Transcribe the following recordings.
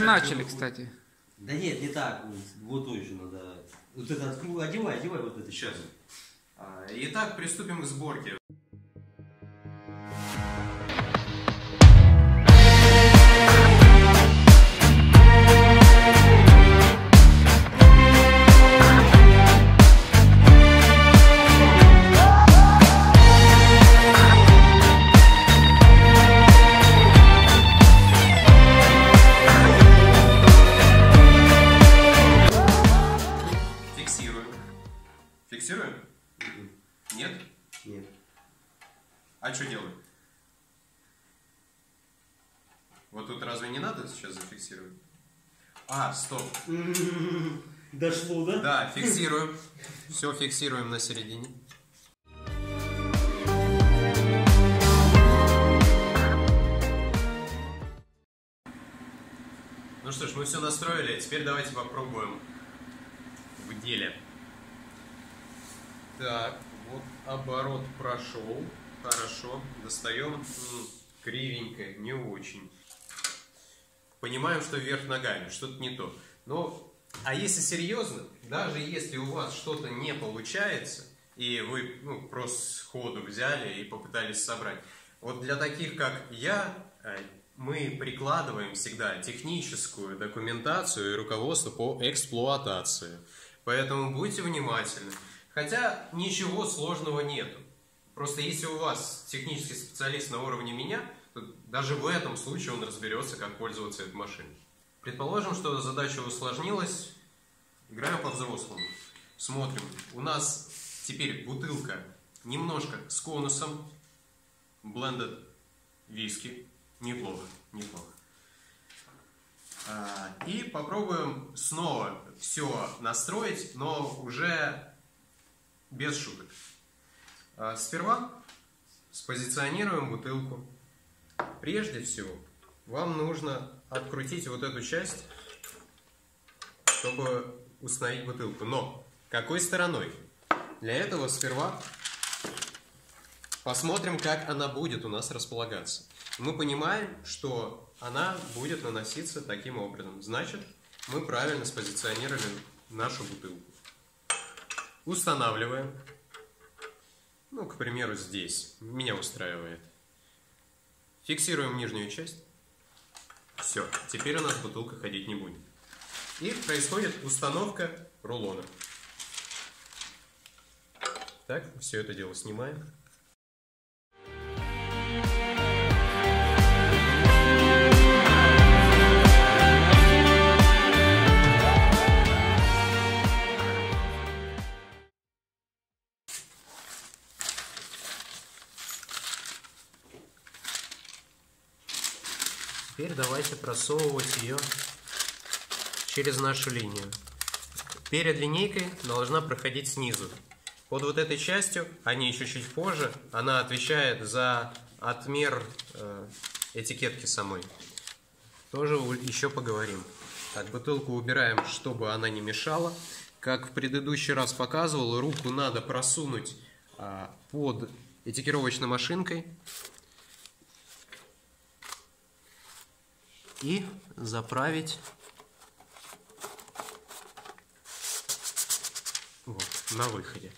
Начали, кстати. Да нет, не так. Вот то еще надо. Вот это откру- одевай, одевай вот это Сейчас. Итак, приступим к сборке. А что делаем? Вот тут разве не надо сейчас зафиксировать? А, стоп. Дошло, да? Да, фиксируем. Все фиксируем на середине. Ну что ж, мы все настроили, теперь давайте попробуем в деле. Так, вот оборот прошел. Хорошо. Достаем. М, Кривенько, не очень. Понимаем, что вверх ногами, что-то не то. Но, а если серьезно, даже если у вас что-то не получается, и вы ну, просто сходу взяли и попытались собрать, вот для таких, как я, э, мы прикладываем всегда техническую документацию и руководство по эксплуатации. Поэтому будьте внимательны. Хотя ничего сложного нету. Просто если у вас технический специалист на уровне меня, то даже в этом случае он разберется, как пользоваться этой машиной. Предположим, что задача усложнилась. Играем по-взрослому. Смотрим. У нас теперь бутылка немножко с конусом. Blended виски. Неплохо, неплохо. А, И попробуем снова все настроить, но уже без шуток. А, Сперва спозиционируем бутылку. Прежде всего, вам нужно открутить вот эту часть, чтобы установить бутылку. Но какой стороной? Для этого сперва посмотрим, как она будет у нас располагаться. Мы понимаем, что она будет наноситься таким образом. Значит, мы правильно спозиционировали нашу бутылку. Устанавливаем. Ну, к примеру, здесь. Меня устраивает. Фиксируем нижнюю часть. Все. Теперь у нас бутылка ходить не будет. И происходит установка рулона. Так, все это дело снимаем. Теперь давайте просовывать ее через нашу линию. Перед линейкой должна проходить снизу. Под вот этой частью, а не еще чуть позже, она отвечает за отмер э, этикетки самой. Тоже еще поговорим. Так, бутылку убираем, чтобы она не мешала. Как в предыдущий раз показывал, руку надо просунуть а, под этикировочной машинкой и заправить вот, на выходе.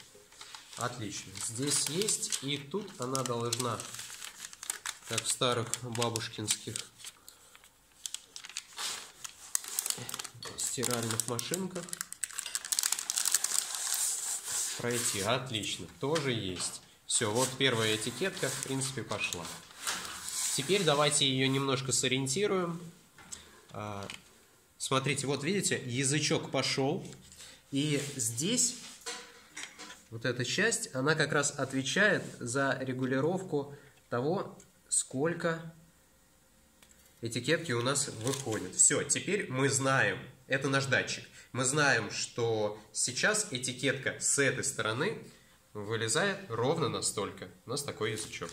Отлично. Здесь есть, и тут она должна, как в старых бабушкинских стиральных машинках, пройти. Отлично. Тоже есть. Все, вот первая этикетка, в принципе, пошла. Теперь давайте ее немножко сориентируем. А, Смотрите, вот видите, язычок пошел. И здесь вот эта часть, она как раз отвечает за регулировку того, сколько этикетки у нас выходят. Все, теперь мы знаем, это наш датчик, мы знаем, что сейчас этикетка с этой стороны вылезает ровно настолько. У нас такой язычок.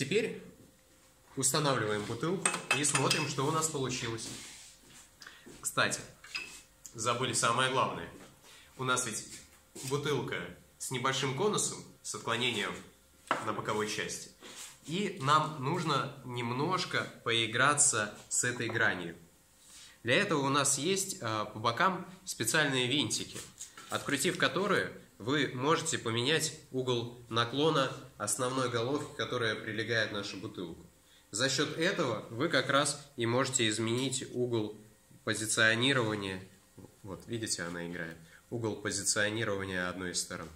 Теперь устанавливаем бутылку и смотрим, что у нас получилось. Кстати, забыли самое главное. У нас ведь бутылка с небольшим конусом, с отклонением на боковой части. И нам нужно немножко поиграться с этой гранью. Для этого у нас есть а, по бокам специальные винтики, открутив которые вы можете поменять угол наклона основной головки, которая прилегает нашу бутылку. За счет этого вы как раз и можете изменить угол позиционирования. Вот, видите, она играет. Угол позиционирования одной из сторон.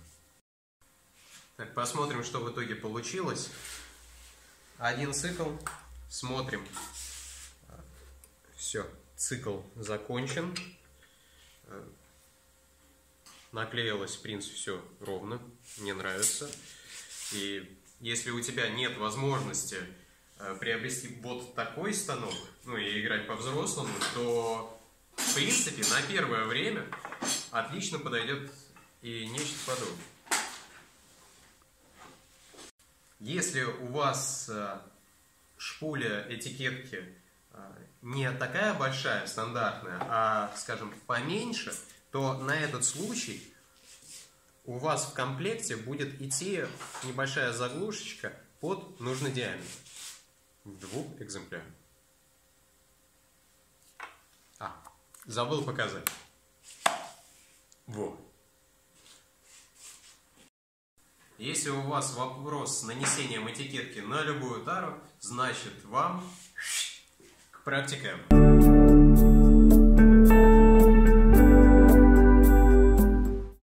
Так, посмотрим, что в итоге получилось. Один цикл. Смотрим. Все, цикл закончен. Наклеилось, в принципе, все ровно. Мне нравится. И если у тебя нет возможности э, приобрести вот такой станок, ну и играть по-взрослому, то, в принципе, на первое время отлично подойдет и нечто подобное. Если у вас э, шпуля этикетки э, не такая большая, стандартная, а, скажем, поменьше – то на этот случай у вас в комплекте будет идти небольшая заглушечка под нужный диаметр в двух экземплярах. А, забыл показать. Вот. Если у вас вопрос с нанесением этикетки на любую тару, значит вам к практикам.